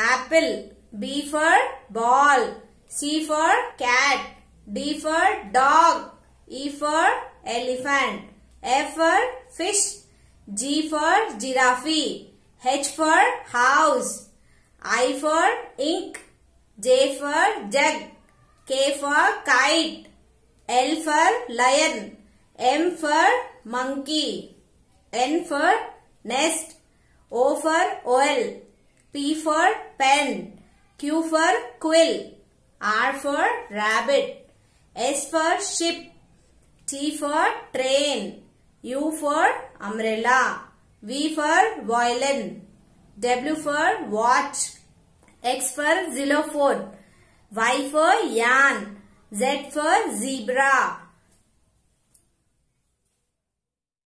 apple. B for ball. C for cat. D for dog. E for elephant. F for fish. G for giraffe. H for house. I for ink. J for jug. K for kite. L for lion. M for monkey. N for nest. O for owl. P for pen. Q for quill. R for rabbit. S for ship. T for train. U for umbrella. V for violin. W for watch. X for xylophone. Y for yarn. Z for zebra.